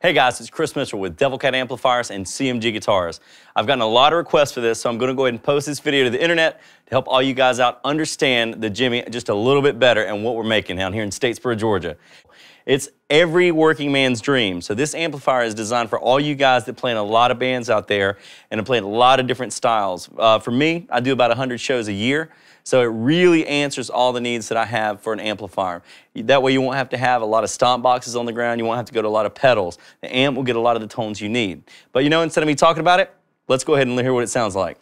Hey guys, it's Chris Mitchell with Devil Cat Amplifiers and CMG Guitars. I've gotten a lot of requests for this, so I'm going to go ahead and post this video to the internet to help all you guys out understand the Jimmy just a little bit better and what we're making down here in Statesboro, Georgia. It's every working man's dream. So this amplifier is designed for all you guys that play in a lot of bands out there and play in a lot of different styles. Uh, for me, I do about 100 shows a year. So it really answers all the needs that I have for an amplifier. That way you won't have to have a lot of stomp boxes on the ground. You won't have to go to a lot of pedals. The amp will get a lot of the tones you need. But you know, instead of me talking about it, let's go ahead and hear what it sounds like.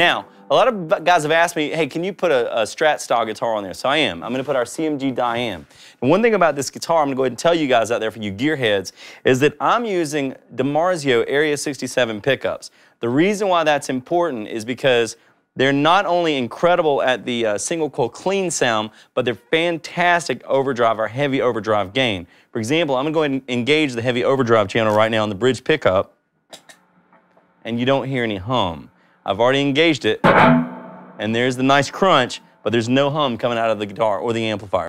Now, a lot of guys have asked me, hey, can you put a, a Strat style guitar on there? So I am. I'm going to put our CMG Diane. And one thing about this guitar, I'm to go ahead and tell you guys out there for you gearheads, is that I'm using DiMarzio Area 67 pickups. The reason why that's important is because they're not only incredible at the uh, single coil clean sound, but they're fantastic overdrive or heavy overdrive gain. For example, I'm going to go ahead and engage the heavy overdrive channel right now on the bridge pickup, and you don't hear any hum. I've already engaged it, and there's the nice crunch, but there's no hum coming out of the guitar or the amplifier.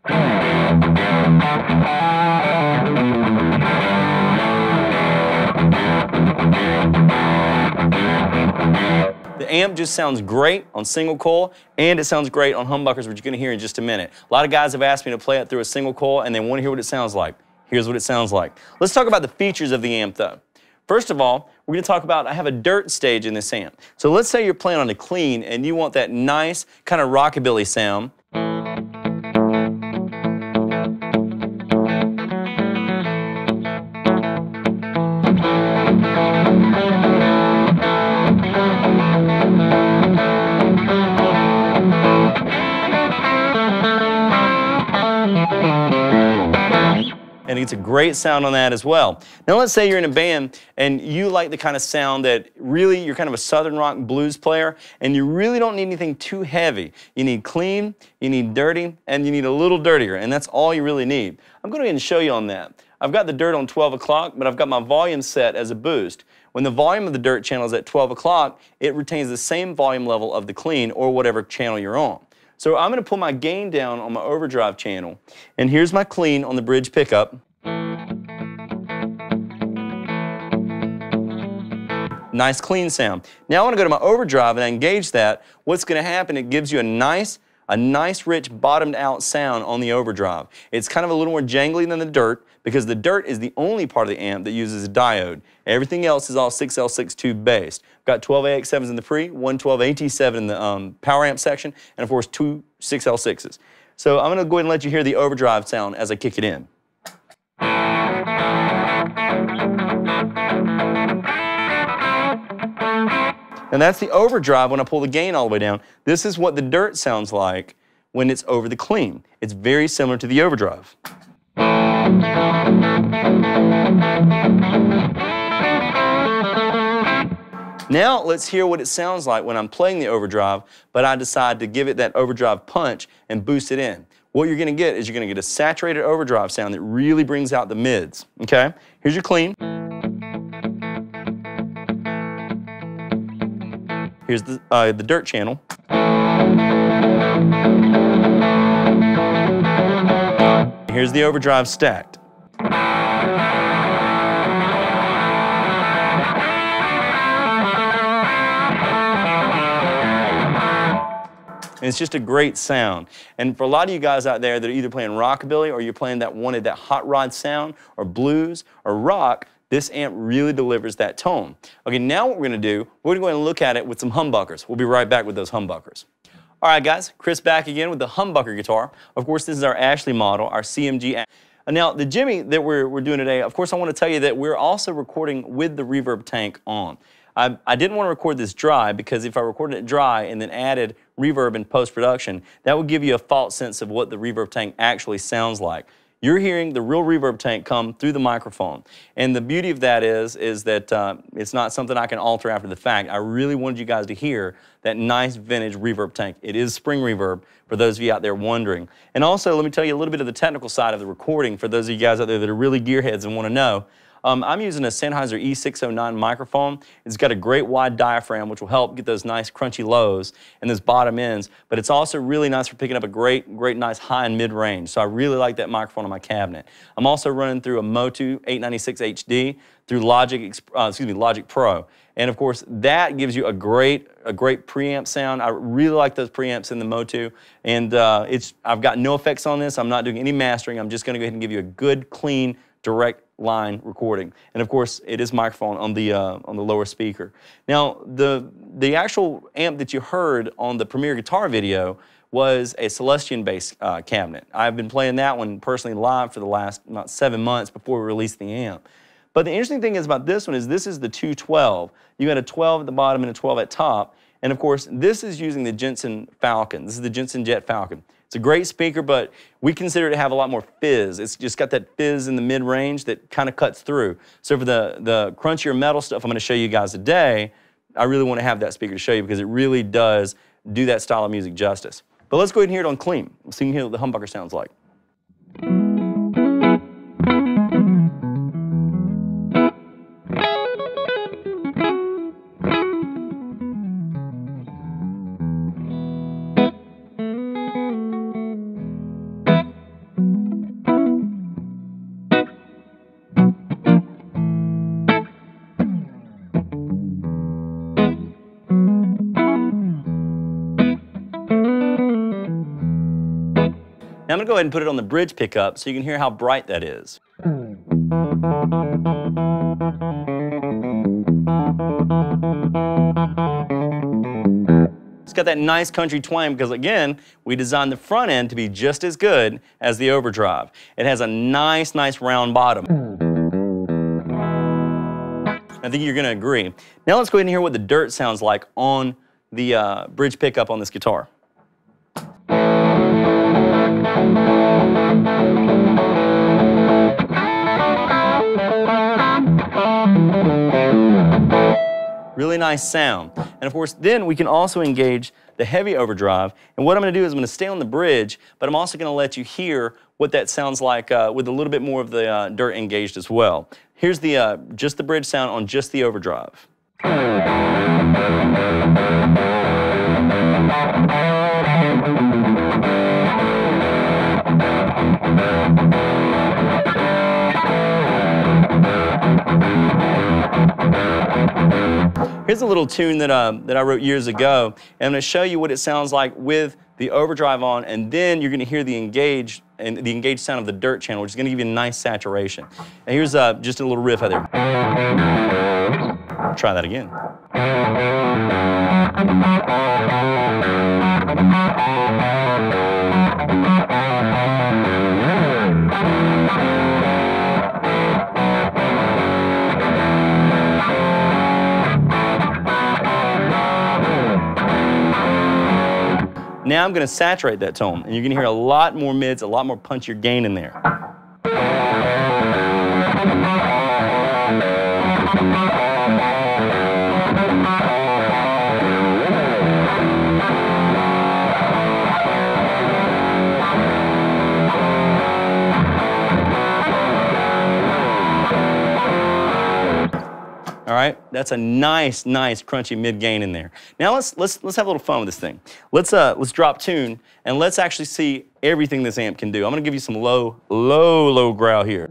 The amp just sounds great on single coil, and it sounds great on humbuckers, which you're gonna hear in just a minute. A lot of guys have asked me to play it through a single coil, and they wanna hear what it sounds like. Here's what it sounds like. Let's talk about the features of the amp, though. First of all, we're going to talk about, I have a dirt stage in this amp. So let's say you're playing on a clean and you want that nice kind of rockabilly sound. Great sound on that as well. Now let's say you're in a band and you like the kind of sound that really you're kind of a southern rock blues player and you really don't need anything too heavy. You need clean, you need dirty, and you need a little dirtier, and that's all you really need. I'm going to go ahead and show you on that. I've got the dirt on 12 o'clock, but I've got my volume set as a boost. When the volume of the dirt channel is at 12 o'clock, it retains the same volume level of the clean or whatever channel you're on. So I'm going to pull my gain down on my overdrive channel, and here's my clean on the bridge pickup. Nice clean sound. Now I want to go to my overdrive and engage that. What's going to happen, it gives you a nice, a nice rich bottomed out sound on the overdrive. It's kind of a little more jangly than the dirt because the dirt is the only part of the amp that uses a diode. Everything else is all 6L6 tube based. I've got 12 AX7s in the pre, one 12 AT7 in the um, power amp section, and of course two 6L6s. So I'm gonna go ahead and let you hear the overdrive sound as I kick it in. And that's the overdrive when I pull the gain all the way down. This is what the dirt sounds like when it's over the clean. It's very similar to the overdrive. Now let's hear what it sounds like when I'm playing the overdrive, but I decide to give it that overdrive punch and boost it in. What you're gonna get is you're gonna get a saturated overdrive sound that really brings out the mids, okay? Here's your clean. Here's the, uh, the dirt channel. Here's the overdrive stacked. And it's just a great sound. And for a lot of you guys out there that are either playing rockabilly or you're playing that wanted that hot rod sound or blues or rock, this amp really delivers that tone. Okay, now what we're gonna do, we're gonna go and look at it with some humbuckers. We'll be right back with those humbuckers. All right, guys, Chris back again with the humbucker guitar. Of course, this is our Ashley model, our CMG. Now, the Jimmy that we're, we're doing today, of course, I want to tell you that we're also recording with the reverb tank on. I, I didn't want to record this dry because if I recorded it dry and then added reverb in post-production, that would give you a false sense of what the reverb tank actually sounds like. You're hearing the real reverb tank come through the microphone. And the beauty of that is, is that uh, it's not something I can alter after the fact. I really wanted you guys to hear that nice vintage reverb tank. It is spring reverb for those of you out there wondering. And also, let me tell you a little bit of the technical side of the recording for those of you guys out there that are really gearheads and want to know. Um, I'm using a Sennheiser E609 microphone. It's got a great wide diaphragm, which will help get those nice crunchy lows and those bottom ends, but it's also really nice for picking up a great, great nice high and mid range. So I really like that microphone on my cabinet. I'm also running through a Motu 896 HD through Logic, uh, excuse me, Logic Pro. And of course, that gives you a great, a great preamp sound. I really like those preamps in the Motu. And uh, it's, I've got no effects on this. I'm not doing any mastering. I'm just gonna go ahead and give you a good, clean, direct line recording. And of course, it is microphone on the, uh, on the lower speaker. Now, the, the actual amp that you heard on the Premier Guitar video was a Celestion based uh, cabinet. I've been playing that one personally live for the last about seven months before we released the amp. But the interesting thing is about this one is this is the 212. You got a 12 at the bottom and a 12 at top. And of course, this is using the Jensen Falcon. This is the Jensen Jet Falcon. It's a great speaker, but we consider it to have a lot more fizz. It's just got that fizz in the mid-range that kind of cuts through. So for the, the crunchier metal stuff I'm going to show you guys today, I really want to have that speaker to show you because it really does do that style of music justice. But let's go ahead and hear it on clean can hear what the humbucker sounds like. Now I'm gonna go ahead and put it on the bridge pickup so you can hear how bright that is. It's got that nice country twang because again, we designed the front end to be just as good as the overdrive. It has a nice, nice round bottom. I think you're gonna agree. Now let's go ahead and hear what the dirt sounds like on the uh, bridge pickup on this guitar. Really nice sound. And of course, then we can also engage the heavy overdrive. And what I'm gonna do is I'm gonna stay on the bridge, but I'm also gonna let you hear what that sounds like uh, with a little bit more of the uh, dirt engaged as well. Here's the uh, just the bridge sound on just the overdrive. Here's a little tune that, uh, that I wrote years ago, and I'm going to show you what it sounds like with the overdrive on, and then you're going to hear the engaged and the engaged sound of the dirt channel, which is going to give you a nice saturation. And here's uh, just a little riff out there. Try that again. Now I'm going to saturate that tone, and you're going to hear a lot more mids, a lot more punchier gain in there. That's a nice, nice crunchy mid gain in there. Now let's let's let's have a little fun with this thing. Let's uh let's drop tune and let's actually see everything this amp can do. I'm gonna give you some low, low, low growl here.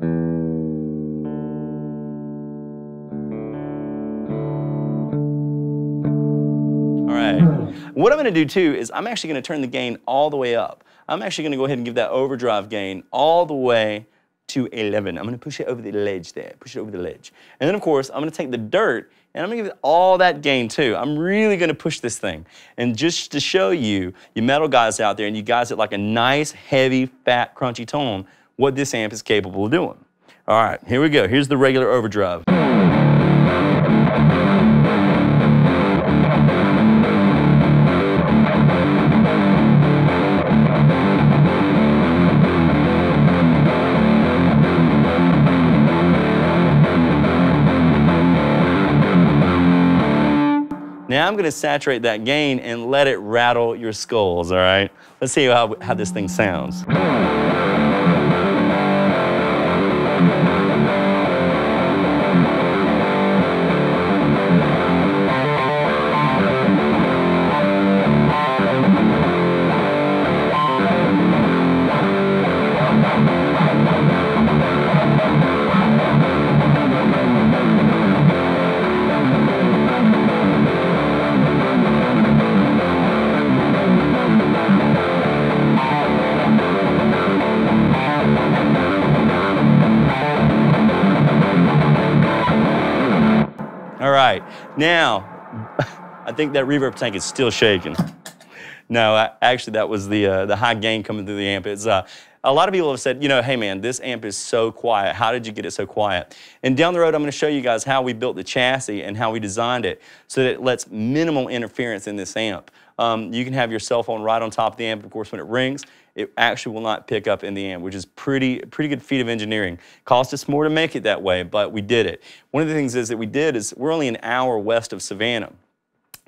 All right. What I'm gonna do too is I'm actually gonna turn the gain all the way up. I'm actually gonna go ahead and give that overdrive gain all the way to 11. I'm gonna push it over the ledge there, push it over the ledge. And then of course, I'm gonna take the dirt and I'm gonna give it all that gain too. I'm really gonna push this thing. And just to show you, you metal guys out there and you guys that like a nice, heavy, fat, crunchy tone, what this amp is capable of doing. All right, here we go. Here's the regular overdrive. Now I'm gonna saturate that gain and let it rattle your skulls, all right? Let's see how, how this thing sounds. Now, I think that reverb tank is still shaking. No, I, actually, that was the, uh, the high gain coming through the amp. It's, uh, a lot of people have said, you know, hey man, this amp is so quiet. How did you get it so quiet? And down the road, I'm going to show you guys how we built the chassis and how we designed it so that it lets minimal interference in this amp. Um, you can have your cell phone right on top of the amp. Of course, when it rings, it actually will not pick up in the amp, which is pretty, pretty good feat of engineering. Cost us more to make it that way, but we did it. One of the things is that we did is we're only an hour west of Savannah,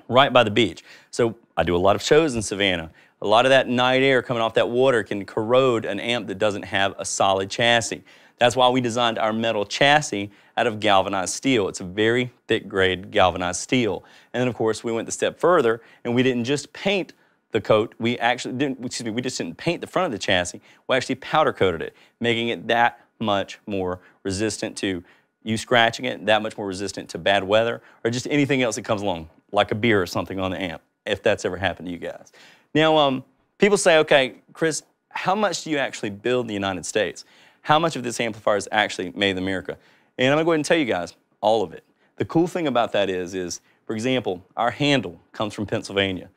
right by the beach. So I do a lot of shows in Savannah. A lot of that night air coming off that water can corrode an amp that doesn't have a solid chassis. That's why we designed our metal chassis out of galvanized steel. It's a very thick grade galvanized steel. And then of course we went the step further and we didn't just paint the coat, we actually didn't, excuse me, we just didn't paint the front of the chassis, we actually powder coated it, making it that much more resistant to you scratching it, that much more resistant to bad weather, or just anything else that comes along, like a beer or something on the amp, if that's ever happened to you guys. Now, um, people say, okay, Chris, how much do you actually build in the United States? How much of this amplifier is actually made in America? And I'm gonna go ahead and tell you guys, all of it. The cool thing about that is, is for example, our handle comes from Pennsylvania.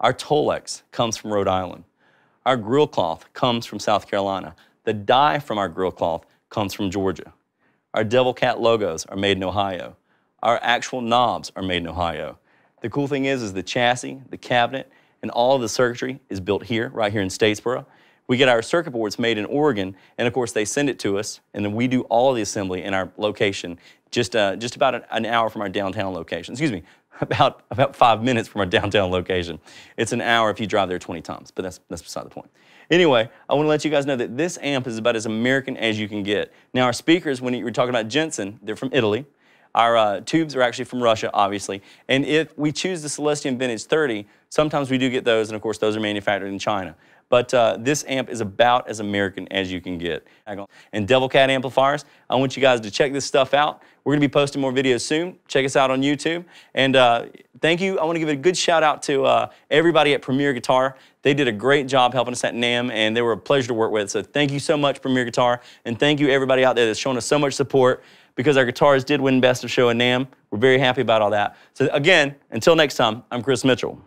Our Tolex comes from Rhode Island. Our grill cloth comes from South Carolina. The dye from our grill cloth comes from Georgia. Our Devil Cat logos are made in Ohio. Our actual knobs are made in Ohio. The cool thing is, is the chassis, the cabinet, and all of the circuitry is built here, right here in Statesboro. We get our circuit boards made in Oregon, and of course they send it to us, and then we do all the assembly in our location, just, uh, just about an hour from our downtown location. Excuse me, about, about five minutes from our downtown location. It's an hour if you drive there 20 times, but that's, that's beside the point. Anyway, I want to let you guys know that this amp is about as American as you can get. Now, our speakers, when you're talking about Jensen, they're from Italy. Our uh, tubes are actually from Russia, obviously. And if we choose the Celestion Vintage 30, sometimes we do get those, and of course, those are manufactured in China. But uh, this amp is about as American as you can get. And Devil Cat amplifiers, I want you guys to check this stuff out. We're to be posting more videos soon. Check us out on YouTube. And uh, thank you. I want to give a good shout out to uh, everybody at Premier Guitar. They did a great job helping us at NAMM, and they were a pleasure to work with. So thank you so much, Premier Guitar. And thank you, everybody out there that's shown us so much support because our guitars did win Best of Show at NAMM. We're very happy about all that. So again, until next time, I'm Chris Mitchell.